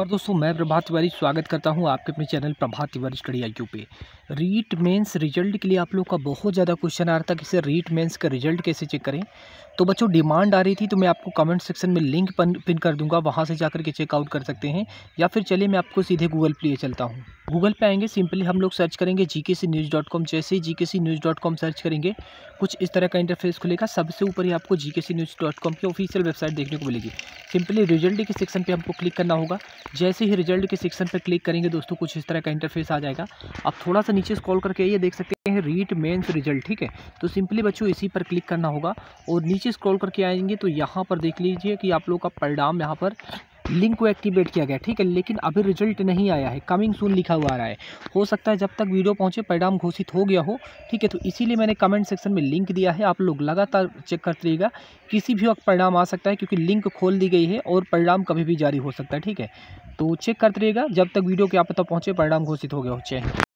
और दोस्तों, मैं प्रभात तिवारी स्वागत करता हूँ आपके अपने channel Prabhat Tiwari study I पे। रीट मेंस रिज़ल्ट के लिए आप लोग का बहुत ज़्यादा क्वेश्चन आ रहा था कि सर रीट मेंस का रिज़ल्ट कैसे चेक करें? तो बच्चों, डिमांड आ रही थी तो मैं आपको कमेंट सेक्शन में लिंक पिन कर दूँगा। वहाँ से जाकर के चेकआउट कर सकते हैं। या फिर चलिए मैं आपको सीधे गूगल पे चलता हूँ। गूगल पे आएँगे सिंपली हम लोग सर्च करेंगे जी K C news dot com जैसे ही G K C news dot com search करेंगे, कुछ इस तरह का इंटरफेस खुलेगा। सबसे ऊपर ही आपको G K C news dot com की ऑफिशियल वेबसाइट देखने को मिलेगी। सिंपली रिज़ल्ट के सेक्शन पे हमको क्लिक करना होगा। जैसे ही रिज़ल्ट के सेक्शन पे क्लिक करेंगे दोस्तों, कुछ इस तरह का इंटरफेस आ जाएगा। आप थोड़ा सा नीचे स्क्रॉल करके ये देख सकते हैं रीट मेंस रिज़ल्ट ठीक है? तो सिंपली बच्चों, इसी पर क्लिक करना होगा। और स्क्रॉल करके आएँगे तो यहाँ पर देख लीजिए कि आप लोग का परिणाम यहाँ पर लिंक को एक्टिवेट किया गया, ठीक है? लेकिन अभी रिज़ल्ट नहीं आया है कमिंग सून लिखा हुआ आ रहा है। हो सकता है जब तक वीडियो पहुँचे, परिणाम घोषित हो गया हो, ठीक है? तो इसीलिए मैंने कमेंट सेक्शन में लिंक दिया है, आप लोग लगातार चेक करते रहिएगा किसी भी वक्त परिणाम आ सकता है, क्योंकि लिंक खोल दी गई है और परिणाम कभी भी जारी हो सकता है, ठीक है? तो चेक करते रहिएगा जब तक वीडियो के आप तक पहुँचे, परिणाम घोषित हो गया हो चाहे